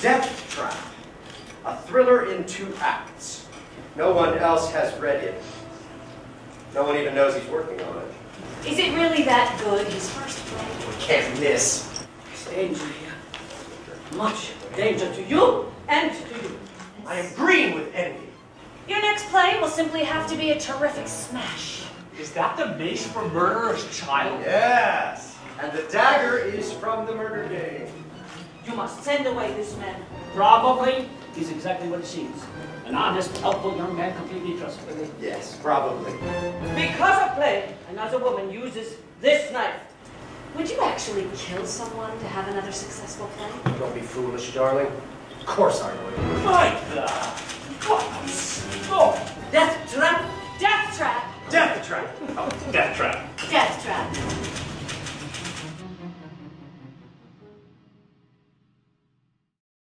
Deathtrap, a thriller in two acts. No one else has read it. No one even knows he's working on it. Is it really that good, his first play? We can't miss. There's danger here. Much danger to you and to you. I am green with envy. Your next play will simply have to be a terrific smash. Is that the mace for murderer's child? Yes. And the dagger is from the murder game. You must send away this man. Probably he's exactly what it seems. An honest, helpful young man completely trustworthy. Yes, probably. Because of play, another woman uses this knife. Would you actually kill someone to have another successful play? Don't be foolish, darling. Of course I would. Micah! What a smoke! Death trap. Death trap! Death trap! Oh, death trap. Death trap!